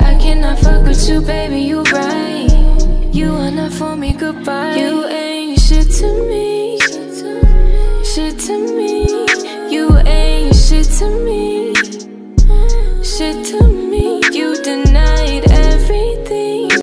I cannot fuck with you, baby, you right. You are not for me, goodbye. You ain't shit to me. Shit to me. You ain't shit to me. Shit to me.